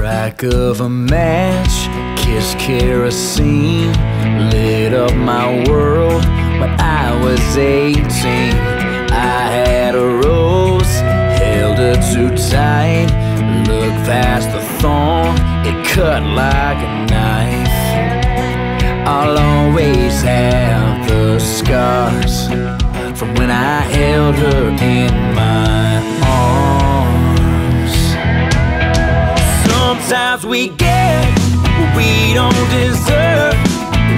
Strike of a match, kiss kerosene, lit up my world when I was 18. I had a rose, held her too tight, looked past the thorn, it cut like a knife. I'll always have the scars from when I held her in Sometimes we get what we don't deserve,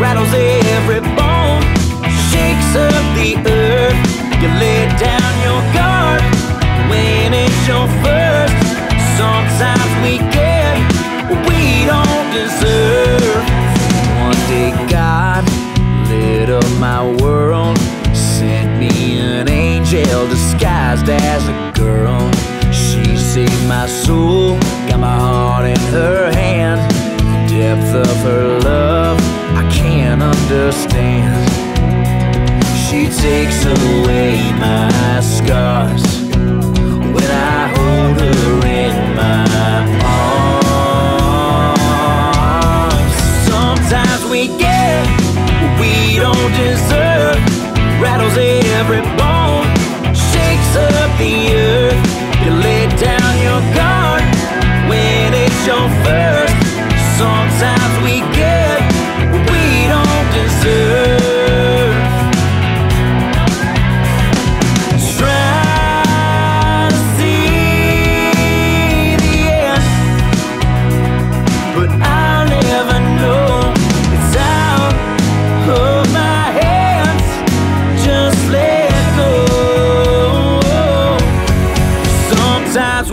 rattles every bone, shakes up the earth. You lay down your guard when it's your first. Sometimes we get what we don't deserve. One day God lit up my world, sent me an angel disguised as a girl. She my soul, got my heart in her hand. The depth of her love, I can't understand. She takes away my scars when I hold her in my arms. Sometimes we get what we don't deserve, rattles every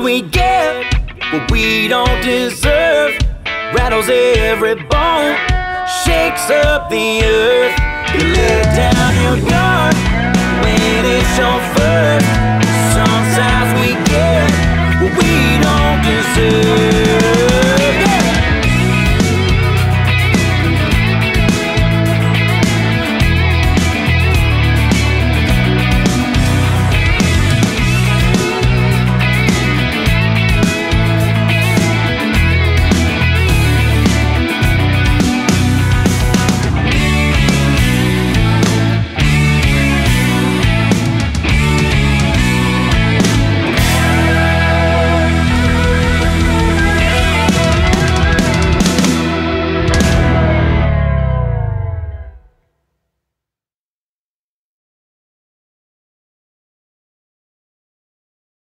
we get what we don't deserve, rattles every bone, shakes up the earth.